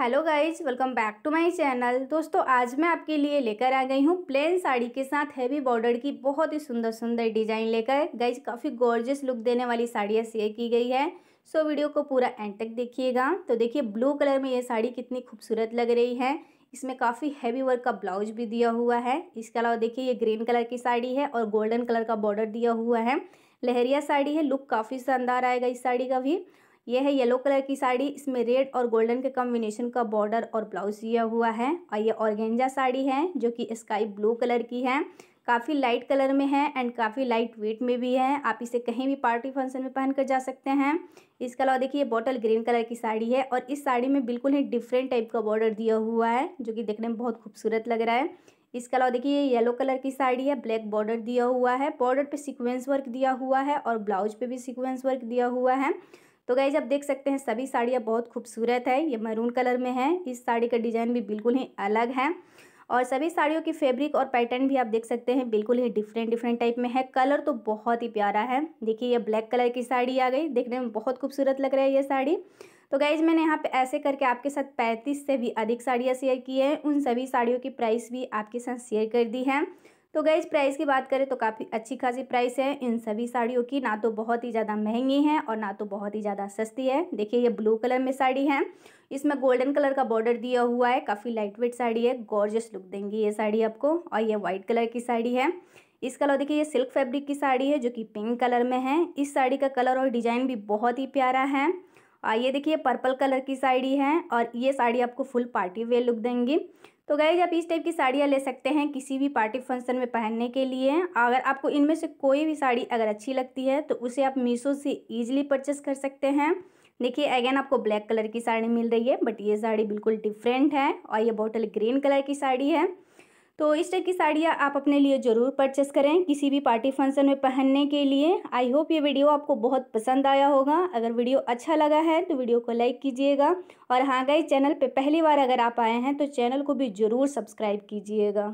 Hello guys welcome back to my channel. दोस्तों, आज मैं आपके लिए लेकर आ गई हूँ प्लेन साड़ी के साथ हैवी बॉर्डर की बहुत ही सुंदर सुंदर डिज़ाइन लेकर। गाइज़ काफ़ी गॉर्जियस लुक देने वाली साड़ियाँ शेयर की गई है। सो, वीडियो को पूरा एंड तक देखिएगा। तो देखिए ब्लू कलर में ये साड़ी कितनी खूबसूरत लग रही है। इसमें काफ़ी हैवी वर्क का ब्लाउज भी दिया हुआ है। इसके अलावा देखिए, ये ग्रीन कलर की साड़ी है और गोल्डन कलर का बॉर्डर दिया हुआ है। लहरिया साड़ी है लुक काफ़ी शानदार आएगा इस साड़ी का भी। ये है येलो कलर की साड़ी। इसमें रेड और गोल्डन के कॉम्बिनेशन का बॉर्डर और ब्लाउज दिया हुआ है और ये ऑर्गेंजा साड़ी है जो कि स्काई ब्लू कलर की है। काफ़ी लाइट कलर में है एंड काफ़ी लाइट वेट में भी है। आप इसे कहीं भी पार्टी फ़ंक्शन में पहन कर जा सकते हैं। इसके अलावा देखिए बॉटल ग्रीन कलर की साड़ी है और इस साड़ी में बिल्कुल ही डिफरेंट टाइप का बॉर्डर दिया हुआ है जो कि देखने में बहुत खूबसूरत लग रहा है। इसके अलावा देखिए, ये येलो कलर की साड़ी है, ब्लैक बॉर्डर दिया हुआ है। बॉर्डर पे सीक्वेंस वर्क दिया हुआ है और ब्लाउज पे भी सीक्वेंस वर्क दिया हुआ है। तो गाइज़ आप देख सकते हैं सभी साड़ियाँ बहुत खूबसूरत है, ये मैरून कलर में है, इस साड़ी का डिज़ाइन भी बिल्कुल ही अलग है। और सभी साड़ियों की फैब्रिक और पैटर्न भी आप देख सकते हैं, बिल्कुल ही डिफरेंट डिफरेंट टाइप में है। कलर तो बहुत ही प्यारा है। देखिए, ये ब्लैक कलर की साड़ी आ गई। देखने में बहुत खूबसूरत लग रहा है ये साड़ी। तो गाइज़ मैंने यहाँ पे ऐसे करके आपके साथ पैंतीस से भी अधिक साड़ियाँ शेयर की हैं। उन सभी साड़ियों की प्राइस भी आपके साथ शेयर कर दी है। तो गैज प्राइस की बात करें तो काफ़ी अच्छी खासी प्राइस है। इन सभी साड़ियों की ना तो बहुत ही ज़्यादा महँगी है और ना तो बहुत ही ज़्यादा सस्ती है। देखिए, ये ब्लू कलर में साड़ी है। इसमें गोल्डन कलर का बॉर्डर दिया हुआ है। काफ़ी लाइट वेट साड़ी है। गॉर्जियस लुक देंगी ये साड़ी आपको। और ये वाइट कलर की साड़ी है। इसका अलावा देखिए, ये सिल्क फैब्रिक की साड़ी है, जो कि पिंक कलर में है। इस साड़ी का कलर और डिज़ाइन भी बहुत ही प्यारा है। और ये देखिए पर्पल कलर की साड़ी है। और ये साड़ी आपको फुल पार्टी वेयर लुक देंगी। तो गाइज़ आप इस टाइप की साड़ियाँ ले सकते हैं किसी भी पार्टी फ़ंक्शन में पहनने के लिए। अगर आपको इनमें से कोई भी साड़ी अगर अच्छी लगती है तो उसे आप मीशो से ईजिली परचेस कर सकते हैं। देखिए अगेन आपको ब्लैक कलर की साड़ी मिल रही है बट ये साड़ी बिल्कुल डिफरेंट है और ये बॉटल ग्रीन कलर की साड़ी है। तो इस टाइप की साड़ियाँ आप अपने लिए ज़रूर परचेस करें। किसी भी पार्टी फ़ंक्शन में पहनने के लिए आई होप ये वीडियो आपको बहुत पसंद आया होगा। अगर वीडियो अच्छा लगा है तो वीडियो को लाइक कीजिएगा। और हाँ गई चैनल पे पहली बार अगर आप आए हैं तो चैनल को भी ज़रूर सब्सक्राइब कीजिएगा।